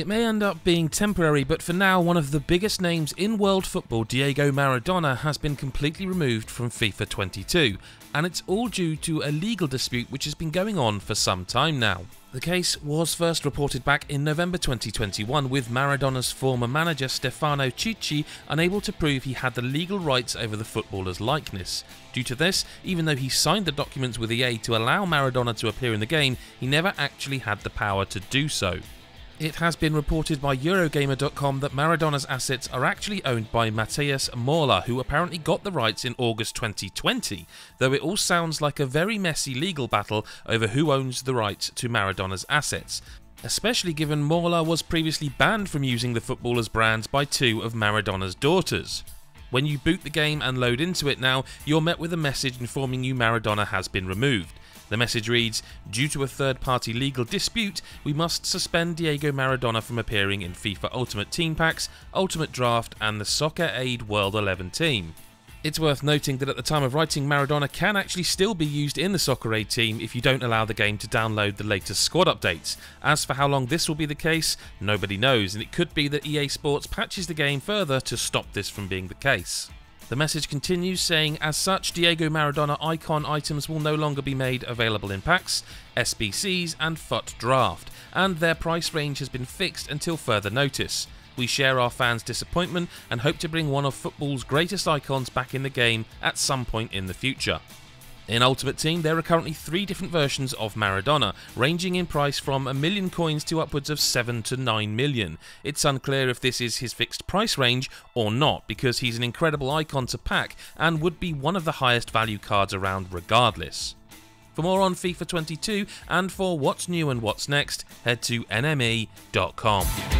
It may end up being temporary, but for now, one of the biggest names in world football, Diego Maradona, has been completely removed from FIFA 22, and it's all due to a legal dispute which has been going on for some time now. The case was first reported back in November 2021 with Maradona's former manager Stefano Ceci unable to prove he had the legal rights over the footballer's likeness. Due to this, even though he signed the documents with EA to allow Maradona to appear in the game, he never actually had the power to do so. It has been reported by Eurogamer.com that Maradona's assets are actually owned by Matthias Morla, who apparently got the rights in August 2020, though it all sounds like a very messy legal battle over who owns the rights to Maradona's assets. Especially given Morla was previously banned from using the footballer's brands by two of Maradona's daughters. When you boot the game and load into it now, you're met with a message informing you Maradona has been removed. The message reads Due to a third party legal dispute, we must suspend Diego Maradona from appearing in FIFA Ultimate Team Packs, Ultimate Draft, and the Soccer Aid World 11 team. It's worth noting that at the time of writing, Maradona can actually still be used in the Soccer Aid team if you don't allow the game to download the latest squad updates. As for how long this will be the case, nobody knows, and it could be that EA Sports patches the game further to stop this from being the case. The message continues saying, as such, Diego Maradona icon items will no longer be made available in packs, SBCs, and FUT Draft, and their price range has been fixed until further notice. We share our fans' disappointment and hope to bring one of football's greatest icons back in the game at some point in the future. In Ultimate Team, there are currently three different versions of Maradona, ranging in price from a million coins to upwards of 7 to 9 million. It's unclear if this is his fixed price range or not, because he's an incredible icon to pack and would be one of the highest value cards around regardless. For more on FIFA 22 and for what's new and what's next, head to nme.com.